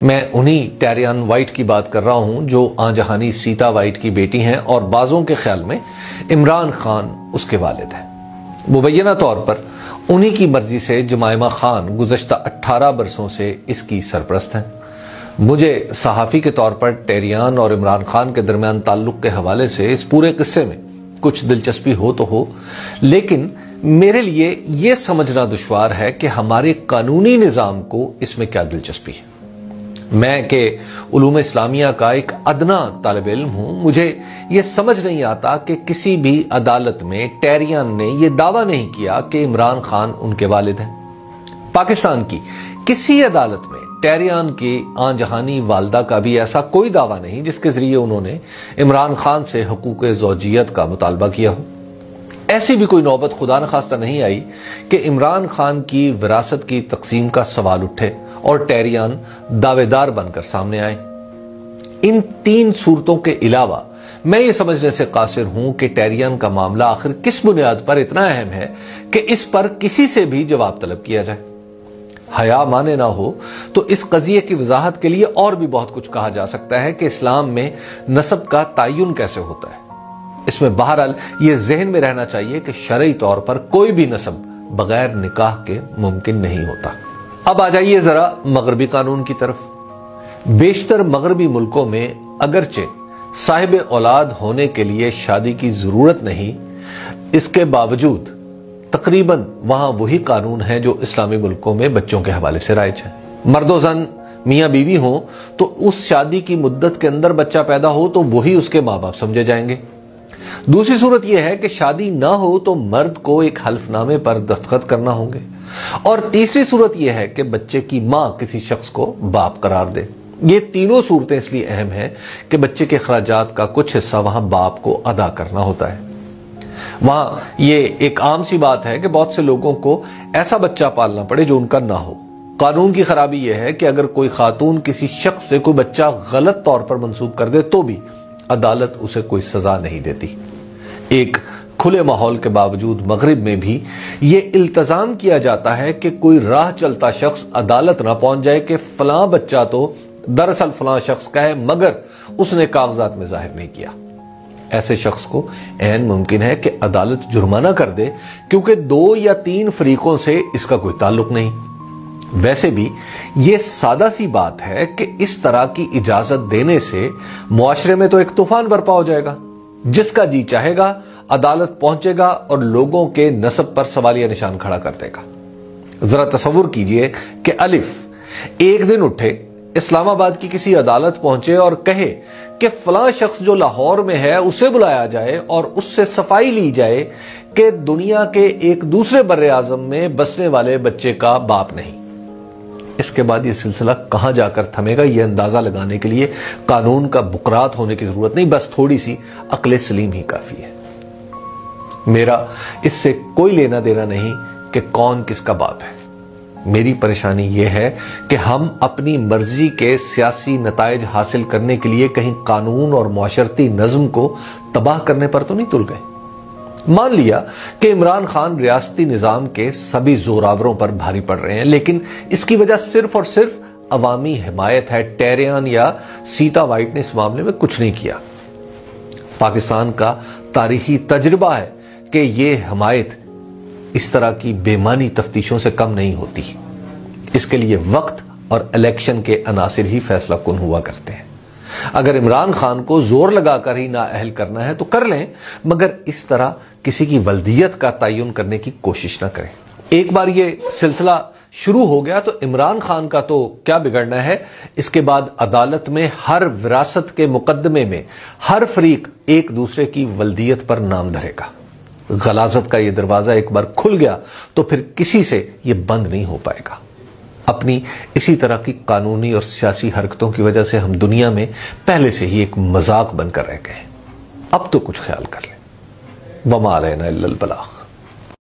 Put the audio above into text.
मैं उन्हीं टैरियन वाइट की बात कर रहा हूँ, जो आजहानी सीता वाइट की बेटी हैं और बाजों के ख्याल में इमरान खान उसके वालिद हैं। मुबैना तौर पर उन्हीं की मर्ज़ी से जमायमा खान गुजशत 18 बरसों से इसकी सरप्रस्त हैं। मुझे सहाफ़ी के तौर पर टेरियान और इमरान खान के दरमियान ताल्लुक के हवाले से इस पूरे किस्से में कुछ दिलचस्पी हो तो हो, लेकिन मेरे लिए यह समझना दुश्वार है कि हमारे कानूनी निज़ाम को इसमें क्या दिलचस्पी है। मैं के उलूम इस्लामिया का एक अदना तालब इल्म हूँ। मुझे यह समझ नहीं आता कि किसी भी अदालत में टेरियन ने यह दावा नहीं किया कि इमरान खान उनके वालिद हैं। पाकिस्तान की किसी अदालत में टेरियन की आजहानी वालदा का भी ऐसा कोई दावा नहीं जिसके ज़रिए उन्होंने इमरान खान से हकूक जोजियत का मुतालबा किया हो। ऐसी भी कोई नौबत खुदा न खास्ता नहीं आई कि इमरान खान की विरासत की तकसीम का सवाल उठे। और टेरियान दावेदार बनकर सामने आए। इन तीन सूरतों के अलावा मैं ये समझने से कासिर हूँ कि टेरियन का मामला आखिर किस बुनियाद पर इतना अहम है कि इस पर किसी से भी जवाब तलब किया जाए। हया माने ना हो तो इस कजिए की वजाहत के लिए और भी बहुत कुछ कहा जा सकता है कि इस्लाम में नसब का तयन कैसे होता है। इसमें बहरहाल यह जहन में रहना चाहिए कि शरई तौर पर कोई भी नसब बगैर निकाह के मुमकिन नहीं होता। अब आ जाइए जरा मगरबी कानून की तरफ़। बेशतर मगरबी मुल्कों में अगरचे साहिब औलाद होने के लिए शादी की ज़रूरत नहीं, इसके बावजूद तकरीबन वहाँ वही कानून है जो इस्लामी मुल्कों में बच्चों के हवाले से राइज है। मर्दोजन मियाँ बीवी हो तो उस शादी की मुद्दत के अंदर बच्चा पैदा हो तो वही उसके माँ बाप समझे जाएँगे। दूसरी सूरत यह है कि शादी ना हो तो मर्द को एक हल्फनामे पर दस्तखत करना होंगे। और तीसरी सूरत यह है कि बच्चे की माँ किसी शख्स को बाप करार दे। ये तीनों सूरतें इसलिए अहम है कि बच्चे के अखराज का कुछ हिस्सा वहाँ बाप को अदा करना होता है। वहाँ ये एक आम सी बात है कि बहुत से लोगों को ऐसा बच्चा पालना पड़े जो उनका ना हो। कानून की खराबी यह है कि अगर कोई खातून किसी शख्स से कोई बच्चा गलत तौर पर मंसूब कर दे तो भी अदालत उसे कोई सजा नहीं देती। एक खुले माहौल के बावजूद मगरब में भी ये इल्तजाम किया जाता है कि कोई राह चलता शख्स अदालत ना पहुँच जाए कि फलां बच्चा तो दरअसल फलां शख्स का है, मगर उसने कागजात में ज़ाहिर नहीं किया। ऐसे शख्स को एन मुमकिन है कि अदालत जुर्माना कर दे, क्योंकि दो या तीन फरीकों से इसका कोई ताल्लुक नहीं। वैसे भी यह सादा सी बात है कि इस तरह की इजाज़त देने से मुआशरे में तो एक तूफ़ान बर्पा हो जाएगा, जिसका जी चाहेगा, अदालत पहुंचेगा और लोगों के नसब पर सवालिया निशान खड़ा कर देगा। जरा तस्वुर कीजिए कि अलिफ, एक दिन उठे, इस्लामाबाद की किसी अदालत पहुँचे और कहे कि फला शख्स जो लाहौर में है, उसे बुलाया जाए और उससे सफ़ाई ली जाए कि दुनिया के एक दूसरे बर आज़म में बसने वाले बच्चे का बाप नहीं। इसके बाद यह सिलसिला कहाँ जाकर थमेगा यह अंदाज़ा लगाने के लिए कानून का बुकरात होने की ज़रूरत नहीं, बस थोड़ी सी अकल सलीम ही काफ़ी है। मेरा इससे कोई लेना देना नहीं कि कौन किसका बाप है। मेरी परेशानी यह है कि हम अपनी मर्ज़ी के सियासी नतज हासिल करने के लिए कहीं कानून और माशरती नज्म को तबाह करने पर तो नहीं तुल गए। मान लिया कि इमरान खान रियासती निज़ाम के सभी जोरावरों पर भारी पड़ रहे हैं, लेकिन इसकी वजह सिर्फ़ और सिर्फ़ अवामी हिमायत है। टेरियान या सीता वाइट ने इस मामले में कुछ नहीं किया। पाकिस्तान का तारीखी तजर्बा है कि यह हमायत इस तरह की बेमानी तफ्तीशों से कम नहीं होती। इसके लिए वक्त और इलेक्शन के अनासर ही फैसला कन हुआ करते हैं। अगर इमरान खान को ज़ोर लगाकर ही ना अहल करना है तो कर लें, मगर इस तरह किसी की वल्दियत का तयन करने की कोशिश ना करें। एक बार ये सिलसिला शुरू हो गया तो इमरान खान का तो क्या बिगड़ना है? इसके बाद अदालत में हर विरासत के मुकदमे में हर फरीक एक दूसरे की वल्दियत पर नाम धरेगा। गलाजत का यह दरवाज़ा एक बार खुल गया तो फिर किसी से यह बंद नहीं हो पाएगा। अपनी इसी तरह की कानूनी और सियासी हरकतों की वजह से हम दुनिया में पहले से ही एक मज़ाक बनकर रह गए अब तो कुछ ख्याल कर ले। वमा अलैना बलाग।